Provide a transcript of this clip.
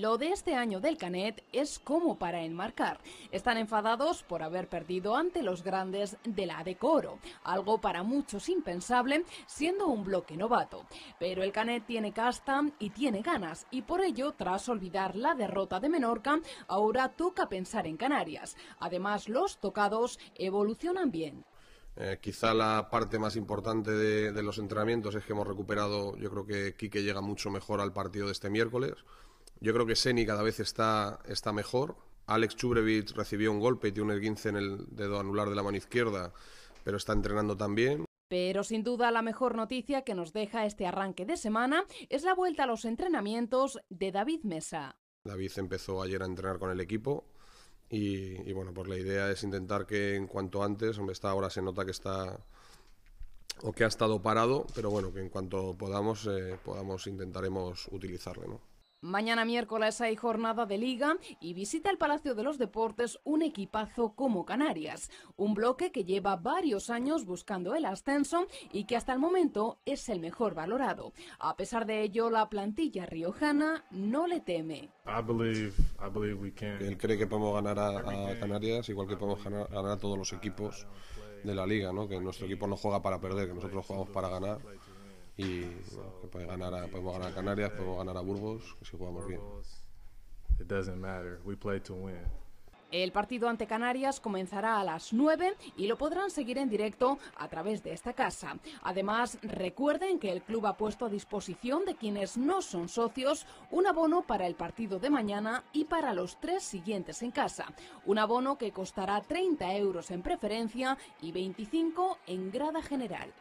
Lo de este año del Canet es como para enmarcar. Están enfadados por haber perdido ante los grandes de la Decoro, algo para muchos impensable siendo un bloque novato. Pero el Canet tiene casta y tiene ganas y por ello, tras olvidar la derrota de Menorca, ahora toca pensar en Canarias. Además, los tocados evolucionan bien. Eh, quizá la parte más importante de, de, los entrenamientos es que hemos recuperado, yo creo que Quique llega mucho mejor al partido de este miércoles. Yo creo que Seni cada vez está, está mejor. Alex Chubrevich recibió un golpe y tiene un esguince en el dedo anular de la mano izquierda, pero está entrenando también. Pero sin duda la mejor noticia que nos deja este arranque de semana es la vuelta a los entrenamientos de David Mesa. David empezó ayer a entrenar con el equipo y, y bueno, pues la idea es intentar que en cuanto antes, hombre, está ahora se nota que está o que ha estado parado, pero bueno, que en cuanto podamos, eh, podamos intentaremos utilizarle, ¿no? Mañana miércoles hay jornada de liga y visita el Palacio de los Deportes un equipazo como Canarias, un bloque que lleva varios años buscando el ascenso y que hasta el momento es el mejor valorado. A pesar de ello, la plantilla riojana no le teme. Él cree que podemos ganar a, a Canarias, igual que podemos ganar, ganar, a todos los equipos de la liga, ¿no? que nuestro equipo no juega para perder, que nosotros jugamos para ganar y bueno, que puede ganar a, podemos ganar a Canarias, podemos ganar a Burgos, que si jugamos bien. It doesn't matter. We play to win. El partido ante Canarias comenzará a las 9 y lo podrán seguir en directo a través de esta casa. Además, recuerden que el club ha puesto a disposición de quienes no son socios un abono para el partido de mañana y para los tres siguientes en casa. Un abono que costará 30 euros en preferencia y 25 en grada general.